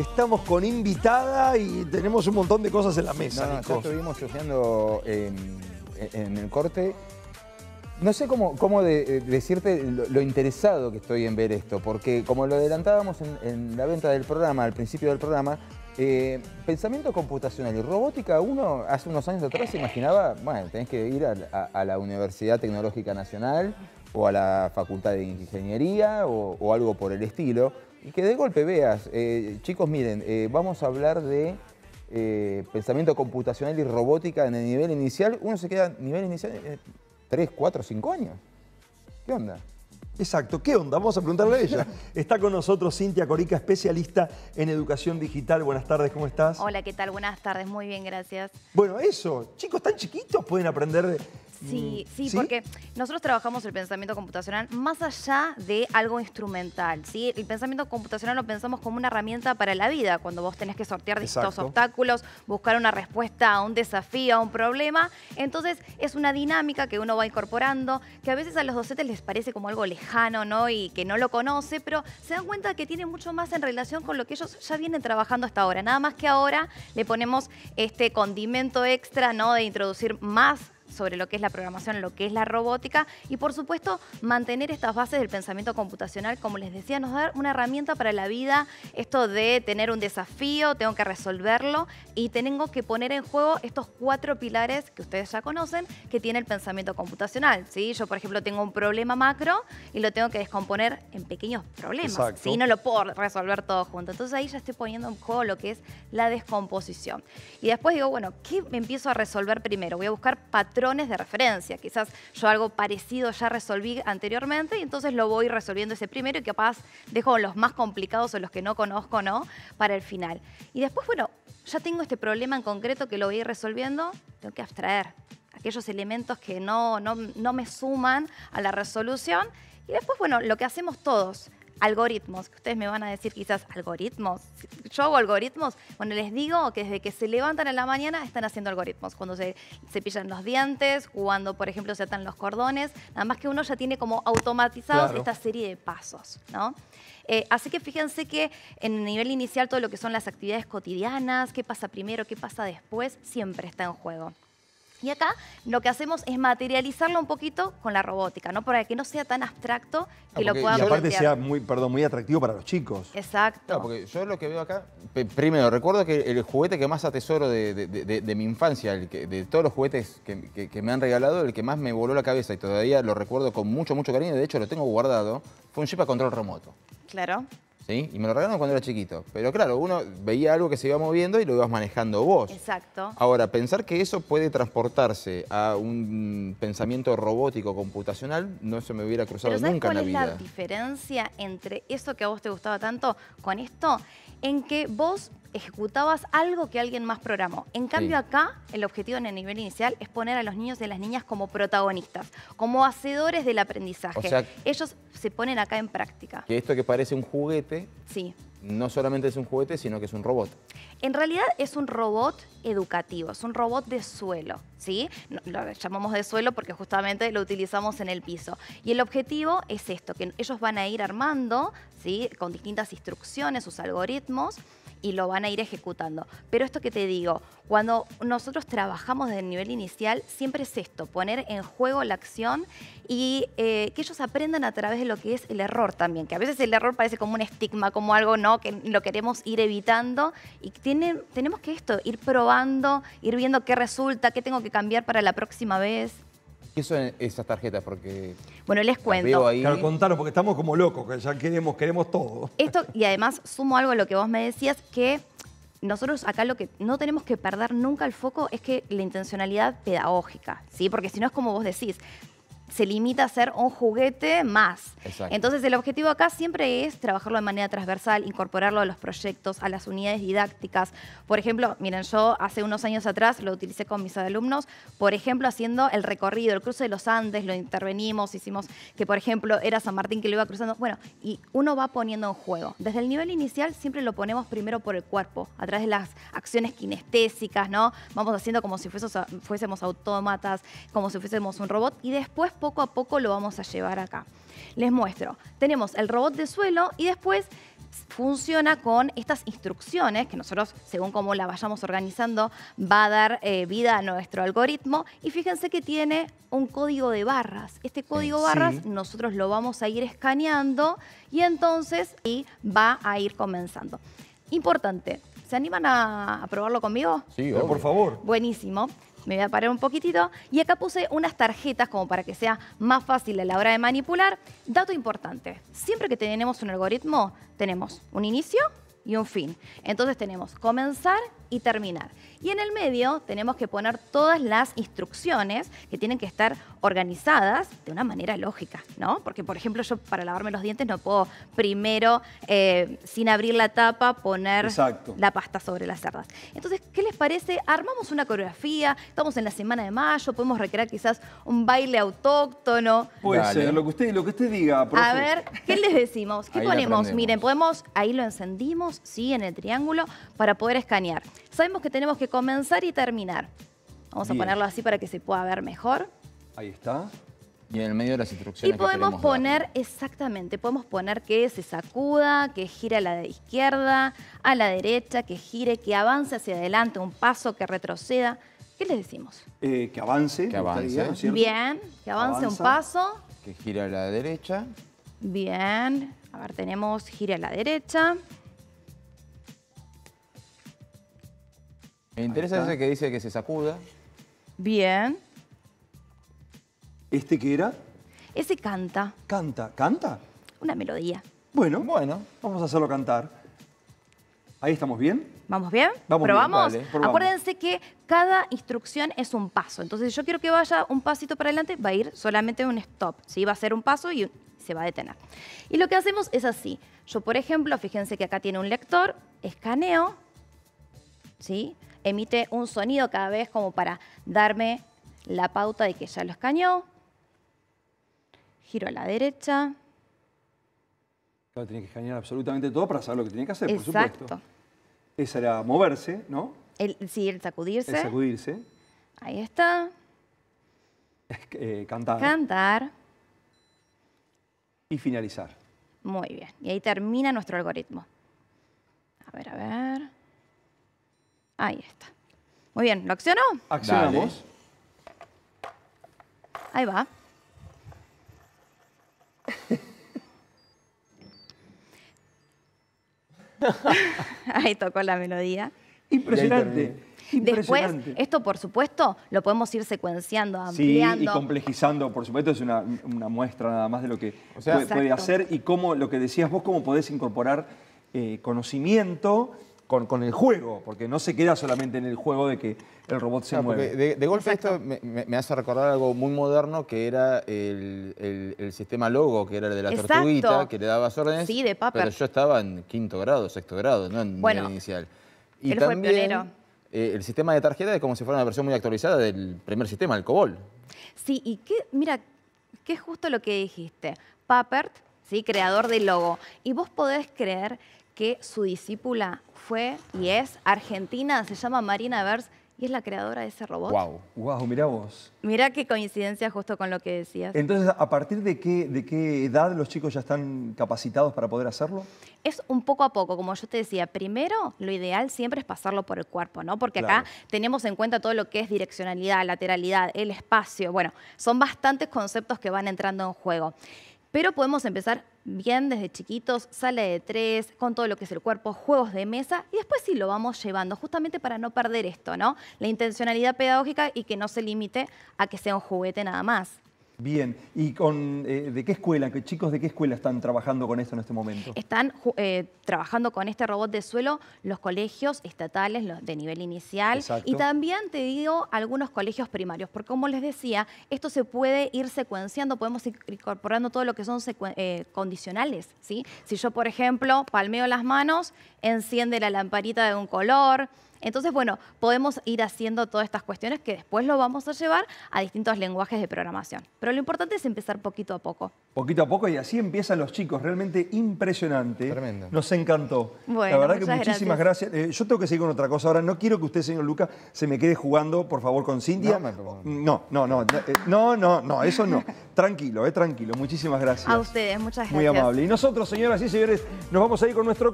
estamos con invitada y tenemos un montón de cosas en la mesa, No, no, ya estuvimos chusmeando en, en el corte. No sé cómo, de- decirte lo, lo interesado que estoy en ver esto, porque como lo adelantábamos en, en la venta del programa, al principio del programa, eh, pensamiento computacional y robótica, uno hace unos años atrás se imaginaba, bueno, tenés que ir a, a- a la Universidad Tecnológica Nacional o a la Facultad de Ingeniería o, o algo por el estilo, y que de golpe veas, eh, chicos, miren, eh, vamos a hablar de eh, pensamiento computacional y robótica en el nivel inicial, uno se queda en nivel inicial eh, 3, 4, 5 años. ¿Qué onda? Exacto, ¿qué onda? Vamos a preguntarle a ella. Está con nosotros Cintia Corica, especialista en educación digital. Buenas tardes, ¿cómo estás? Hola, ¿qué tal? Buenas tardes, muy bien, gracias. Bueno, eso, chicos tan chiquitos pueden aprender de... Sí, Mm, sí, porque nosotros trabajamos el pensamiento computacional más allá de algo instrumental, ¿sí? El pensamiento computacional lo pensamos como una herramienta para la vida, cuando vos tenés que sortear distintos obstáculos, buscar una respuesta a un desafío, a un problema. Entonces, es una dinámica que uno va incorporando, que a veces a los docentes les parece como algo lejano, ¿no? Y que no lo conoce, pero se dan cuenta que tiene mucho más en relación con lo que ellos ya vienen trabajando hasta ahora. Nada más que ahora le ponemos este condimento extra, ¿no? De introducir más sobre lo que es la programación, lo que es la robótica y por supuesto mantener estas bases del pensamiento computacional, como les decía, nos da una herramienta para la vida, esto de tener un desafío, tengo que resolverlo y tengo que poner en juego estos cuatro pilares que ustedes ya conocen que tiene el pensamiento computacional. ¿sí? Yo, por ejemplo, tengo un problema macro y lo tengo que descomponer en pequeños problemas. ¿sí? No lo puedo resolver todo junto. Entonces ahí ya estoy poniendo en juego lo que es la descomposición. Y después digo, bueno, ¿qué me empiezo a resolver primero? Voy a buscar patrones de referencia. Quizás yo algo parecido ya resolví anteriormente y entonces lo voy resolviendo ese primero y capaz dejo los más complicados o los que no conozco, ¿no? Para el final. Y después, bueno, ya tengo este problema en concreto que lo voy a ir resolviendo, tengo que abstraer aquellos elementos que no, no, no me suman a la resolución. Y después, bueno, lo que hacemos todos, algoritmos, que ustedes me van a decir quizás, ¿algoritmos? Yo hago algoritmos. Bueno, les digo que desde que se levantan en la mañana están haciendo algoritmos. Cuando se cepillan los dientes, cuando, por ejemplo, se atan los cordones. Nada más que uno ya tiene como automatizados Claro. esta serie de pasos, ¿no? Eh, así que fíjense que en el nivel inicial todo lo que son las actividades cotidianas, qué pasa primero, qué pasa después, siempre está en juego. Y acá lo que hacemos es materializarlo un poquito con la robótica, ¿no? Para que no sea tan abstracto que Ah, lo porque- puedan Y aparte plantear. sea muy, perdón, muy atractivo para los chicos. Exacto. Claro, porque yo lo que veo acá, primero, recuerdo que el juguete que más atesoro de, de- de- de mi infancia, el que- de todos los juguetes que, que- que me han regalado, el que más me voló la cabeza y todavía lo recuerdo con mucho, mucho cariño, de hecho lo tengo guardado, fue un chip a control remoto. Claro. ¿Sí? Y me lo regalaron cuando era chiquito. Pero claro, uno veía algo que se iba moviendo y lo ibas manejando vos. Exacto. Ahora, pensar que eso puede transportarse a un pensamiento robótico computacional no se me hubiera cruzado Pero ¿sabes nunca en cuál la es vida. la diferencia entre eso que a vos te gustaba tanto con esto? En que vos ejecutabas algo que alguien más programó. En cambio Sí. acá, el objetivo en el nivel inicial es poner a los niños y a las niñas como protagonistas, como hacedores del aprendizaje. O sea- Ellos se ponen acá en práctica. Que esto que parece un juguete, Sí. no solamente es un juguete, sino que es un robot. En realidad es un robot educativo, es un robot de suelo, ¿sí? Lo llamamos de suelo porque justamente lo utilizamos en el piso. Y el objetivo es esto, que ellos van a ir armando, ¿sí? Con distintas instrucciones, sus algoritmos, y lo van a ir ejecutando. Pero esto que te digo, cuando nosotros trabajamos desde el nivel inicial, siempre es esto, poner en juego la acción y eh, que ellos aprendan a través de lo que es el error también, que a veces el error parece como un estigma, como algo no, que lo queremos ir evitando y tenemos que esto, ir probando, ir viendo qué resulta, qué tengo que cambiar para la próxima vez. ¿Qué son esas tarjetas? Porque Bueno, les cuento. veo ahí. Claro, contanos, porque estamos como locos, que ya queremos, queremos todo. Esto, y además sumo algo a lo que vos me decías, que nosotros acá lo que no tenemos que perder nunca el foco es que la intencionalidad pedagógica, ¿sí? Porque si no es como vos decís, se limita a ser un juguete más. Exacto. Entonces el objetivo acá siempre es trabajarlo de manera transversal, incorporarlo a los proyectos, a las unidades didácticas. Por ejemplo, miren, yo hace unos años atrás lo utilicé con mis alumnos, por ejemplo, haciendo el recorrido, el cruce de los Andes, lo intervenimos, hicimos que, por ejemplo, era San Martín que lo iba cruzando. Bueno, y uno va poniendo en juego. Desde el nivel inicial siempre lo ponemos primero por el cuerpo, a través de las acciones kinestésicas, ¿no? Vamos haciendo como si fuésemos, fuésemos autómatas, como si fuésemos un robot, y después poco a poco lo vamos a llevar acá. Les muestro. Tenemos el robot de suelo y después funciona con estas instrucciones que nosotros, según cómo la vayamos organizando, va a dar eh, vida a nuestro algoritmo. Y fíjense que tiene un código de barras. Este código Sí. barras nosotros lo vamos a ir escaneando y entonces y va a ir comenzando. Importante, ¿se animan a, a probarlo conmigo? Sí, obvio. por favor. Buenísimo. Me voy a parar un poquitito. Y acá puse unas tarjetas como para que sea más fácil a la hora de manipular. Dato importante. Siempre que tenemos un algoritmo, tenemos un inicio y un fin. Entonces tenemos comenzar y terminar. Y en el medio tenemos que poner todas las instrucciones que tienen que estar organizadas de una manera lógica, ¿no? Porque, por ejemplo, yo para lavarme los dientes no puedo primero, eh, sin abrir la tapa, poner Exacto. la pasta sobre las cerdas. Entonces, ¿qué les parece? Armamos una coreografía, estamos en la semana de mayo, podemos recrear quizás un baile autóctono. Puede Dale. ser, lo que usted, lo que usted diga, profe. A ver, ¿qué les decimos? ¿Qué Ahí ponemos? Miren, podemos, ahí lo encendimos, sí, en el triángulo, para poder escanear. Sabemos que tenemos que comenzar y terminar. Vamos Bien. a ponerlo así para que se pueda ver mejor. Ahí está. Y en el medio de las instrucciones Y podemos poner, dar. exactamente, podemos poner que se sacuda, que gire a la izquierda, a la derecha, que gire, que avance hacia adelante, un paso, que retroceda. ¿Qué les decimos? Eh, que avance. Que gustaría, avance. ¿no es cierto? Bien, que avance Avanza. un paso. Que gira a la derecha. Bien. A ver, tenemos gire a la derecha. Me interesa ese que dice que se sacuda. Bien. ¿Este que era? Ese canta Canta. ¿Canta? una melodía. Bueno, Bueno, vamos a hacerlo cantar. Ahí estamos bien. ¿Vamos bien? Vamos bien, ¿Probamos? dale, probamos. Acuérdense que cada instrucción es un paso. Entonces, si yo quiero que vaya un pasito para adelante, va a ir solamente un stop. ¿sí? Va a ser un paso y se va a detener. Y lo que hacemos es así. Yo, por ejemplo, fíjense que acá tiene un lector, escaneo, ¿sí? Emite un sonido cada vez como para darme la pauta de que ya lo escaneó. Giro a la derecha. Claro, tiene que escanear absolutamente todo para saber lo que tiene que hacer, por Exacto. supuesto. Esa era moverse, ¿no? El, sí, el sacudirse. El sacudirse. Ahí está. eh, cantar Cantar. y finalizar. Muy bien. Y ahí termina nuestro algoritmo. A ver, a ver. Ahí está. Muy bien. ¿Lo accionó? Accionamos. Ahí va. Ahí tocó la melodía. Impresionante. Después, Impresionante. esto por supuesto lo podemos ir secuenciando, Sí, ampliando. y complejizando, por supuesto, es una, una muestra nada más de lo que O sea- puede, hacer y cómo, lo que decías vos, cómo podés incorporar eh, conocimiento con, con el juego, porque no se queda solamente en el juego de que el robot se Claro, mueve. porque de, de golpe Exacto. esto me, me- me hace recordar algo muy moderno que era el, el- el sistema logo, que era el de la Exacto. tortuguita, que le dabas órdenes. Sí, de Papert. Pero yo estaba en quinto grado, sexto grado, no en Bueno, nivel inicial. él fue el pionero. eh, el sistema de tarjeta es como si fuera una versión muy actualizada del primer sistema, el COBOL. Sí, y qué, mira, qué es justo lo que dijiste. Papert, ¿sí? creador del logo. Y vos podés creer que su discípula fue y es argentina, se llama Marina Vers y es la creadora de ese robot. Wow. Wow, mirá vos. Mira qué coincidencia justo con lo que decías. Entonces, ¿a partir de qué, de qué edad los chicos ya están capacitados para poder hacerlo? Es un poco a poco, como yo te decía, primero lo ideal siempre es pasarlo por el cuerpo, ¿no? Porque acá tenemos en cuenta todo lo que es direccionalidad, lateralidad, el espacio, bueno, son bastantes conceptos que van entrando en juego. Pero podemos empezar bien desde chiquitos, sala de tres, con todo lo que es el cuerpo, juegos de mesa, y después sí lo vamos llevando, justamente para no perder esto, ¿no? La intencionalidad pedagógica y que no se limite a que sea un juguete nada más. Bien. ¿Y con, eh, de qué escuela, qué chicos de qué escuela están trabajando con esto en este momento? Están eh, trabajando con este robot de suelo los colegios estatales los de nivel inicial Exacto. y también te digo algunos colegios primarios, porque como les decía, esto se puede ir secuenciando, podemos ir incorporando todo lo que son eh, condicionales. ¿sí? Si yo, por ejemplo, palmeo las manos, enciende la lamparita de un color. Entonces, bueno, podemos ir haciendo todas estas cuestiones que después lo vamos a llevar a distintos lenguajes de programación. Pero lo importante es empezar poquito a poco. Poquito a poco y así empiezan los chicos, realmente impresionante. Tremendo. Nos encantó. Bueno, la verdad que muchísimas gracias. Eh, yo tengo que seguir con otra cosa ahora. No quiero que usted, señor Luca, se me quede jugando, por favor, con Cintia. No, pongo- no, no, no, no, eh, no, no, no, eso no. Tranquilo, eh, tranquilo. Muchísimas gracias. A ustedes, muchas Muy gracias. amable. Y nosotros, señoras y señores, nos vamos a ir con nuestro